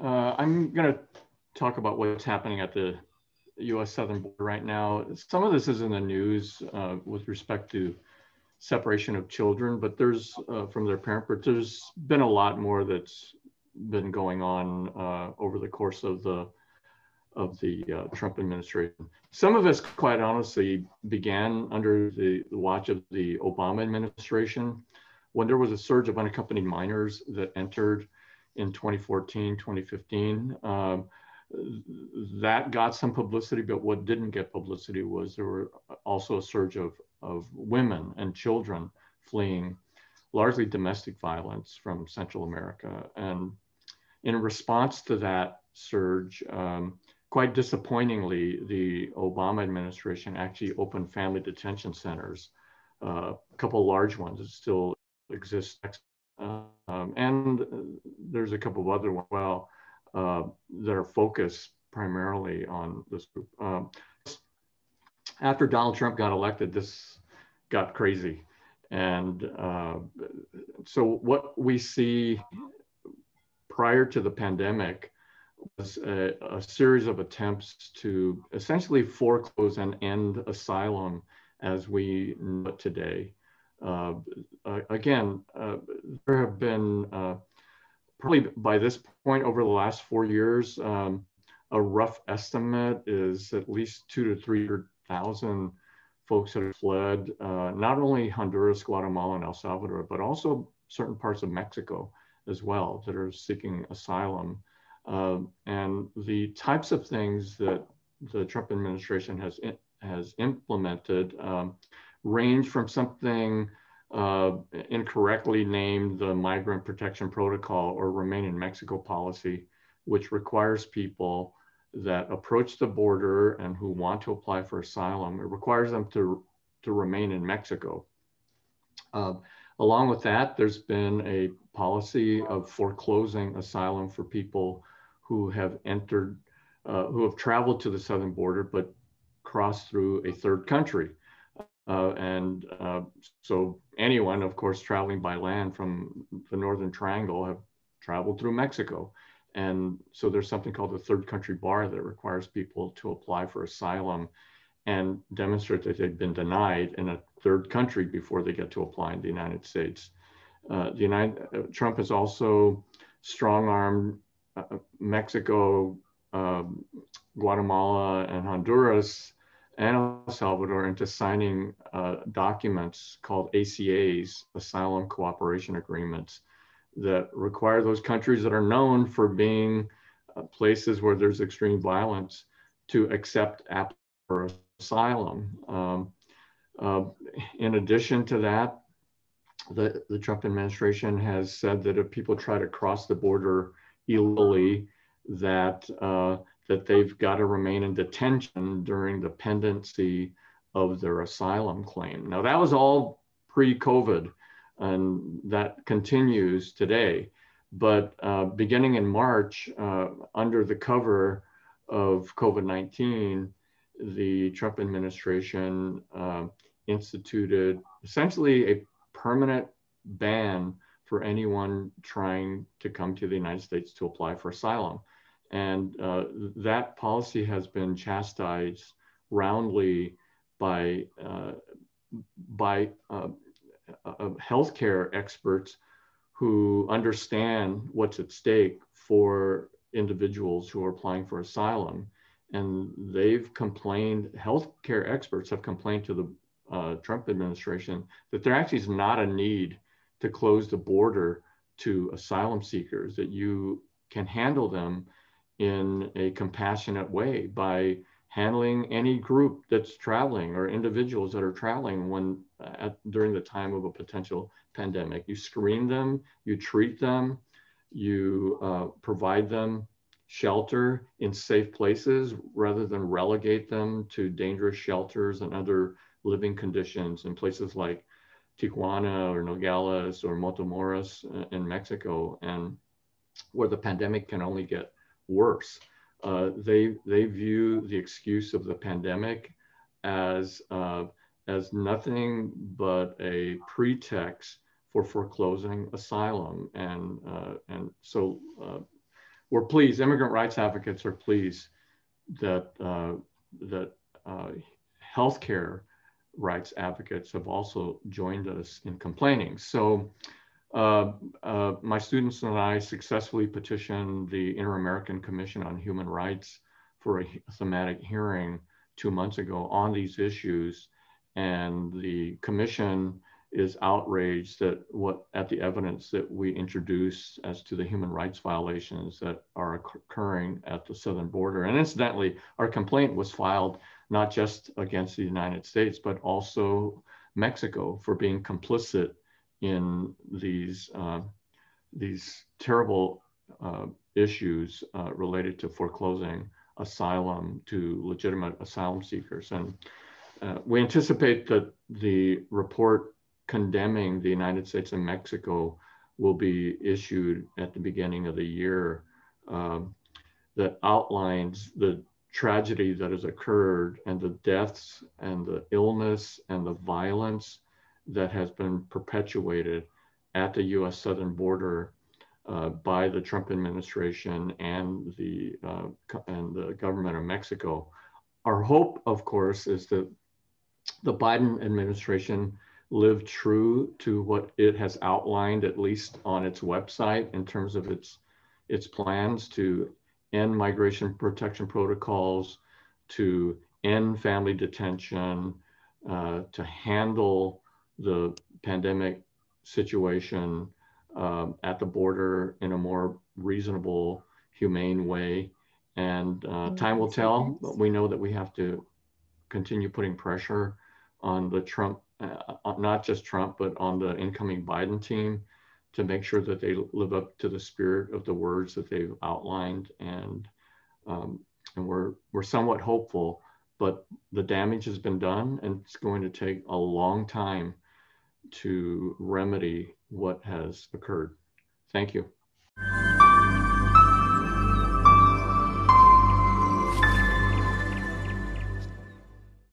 Uh, I'm going to talk about what's happening at the U.S. southern border right now. Some of this is in the news uh, with respect to separation of children, but there's uh, from their parent, but there's been a lot more that's been going on uh, over the course of the of the uh, Trump administration. Some of this, quite honestly, began under the watch of the Obama administration when there was a surge of unaccompanied minors that entered in 2014, 2015. Um, that got some publicity, but what didn't get publicity was there were also a surge of, of women and children fleeing largely domestic violence from Central America. And in response to that surge, um, quite disappointingly, the Obama administration actually opened family detention centers, uh, a couple large ones that still exist. Um, and there's a couple of other ones well uh, that are focused primarily on this group. Um, after Donald Trump got elected, this got crazy. And uh, so what we see prior to the pandemic was a, a, series of attempts to essentially foreclose and end asylum as we know it today. Uh, again, uh, there have been uh, probably by this point over the last four years, um, a rough estimate is at least two to 300,000 folks that have fled, uh, not only Honduras, Guatemala, and El Salvador, but also certain parts of Mexico as well that are seeking asylum. Uh, and the types of things that the Trump administration has, has implemented um, range from something uh, incorrectly named the Migrant Protection Protocol or Remain in Mexico policy, which requires people that approach the border and who want to apply for asylum, it requires them to, to remain in Mexico. Uh, along with that, there's been a policy of foreclosing asylum for people who have entered, uh, who have traveled to the southern border but crossed through a third country. Uh, and uh, so anyone, of course, traveling by land from the Northern Triangle have traveled through Mexico. And so there's something called the third country bar that requires people to apply for asylum and demonstrate that they've been denied in a third country before they get to apply in the United States. Uh, the United, uh, Trump has also strong-armed uh, Mexico, um, Guatemala, and Honduras and El Salvador into signing uh, documents called ACAs, Asylum Cooperation Agreements, that require those countries that are known for being uh, places where there's extreme violence to accept for asylum. Um, uh, in addition to that, the, the Trump administration has said that if people try to cross the border illegally, that uh, that they've got to remain in detention during the pendency of their asylum claim. Now, that was all pre COVID, and that continues today. But uh, beginning in March, uh, under the cover of COVID 19, the Trump administration uh, instituted essentially a permanent ban for anyone trying to come to the United States to apply for asylum. And uh, that policy has been chastised roundly by, uh, by uh, uh, healthcare experts who understand what's at stake for individuals who are applying for asylum. And they've complained, healthcare experts have complained to the uh, Trump administration that there actually is not a need to close the border to asylum seekers, that you can handle them in a compassionate way by handling any group that's traveling or individuals that are traveling when at, during the time of a potential pandemic. You screen them, you treat them, you uh, provide them shelter in safe places rather than relegate them to dangerous shelters and other living conditions in places like Tijuana or Nogales or Matamoros uh, in Mexico and where the pandemic can only get worse. Uh, they, they view the excuse of the pandemic as, uh, as nothing but a pretext for foreclosing asylum. And, uh, and so uh, we're pleased, immigrant rights advocates are pleased that, uh, that uh, healthcare rights advocates have also joined us in complaining. So uh, uh, my students and I successfully petitioned the Inter-American Commission on Human Rights for a thematic hearing two months ago on these issues. And the commission is outraged that what at the evidence that we introduced as to the human rights violations that are occurring at the southern border. And incidentally, our complaint was filed not just against the United States, but also Mexico for being complicit in these uh, these terrible uh, issues uh, related to foreclosing asylum to legitimate asylum seekers. And uh, we anticipate that the report condemning the United States and Mexico will be issued at the beginning of the year um, that outlines the tragedy that has occurred and the deaths and the illness and the violence that has been perpetuated at the US southern border uh, by the Trump administration and the, uh, and the government of Mexico. Our hope, of course, is that the Biden administration live true to what it has outlined, at least on its website, in terms of its, its plans to end migration protection protocols, to end family detention, uh, to handle the pandemic situation um, at the border in a more reasonable, humane way. And uh, time will tell, but we know that we have to continue putting pressure on the Trump, uh, not just Trump, but on the incoming Biden team to make sure that they live up to the spirit of the words that they've outlined. And, um, and we're, we're somewhat hopeful, but the damage has been done and it's going to take a long time to remedy what has occurred. Thank you.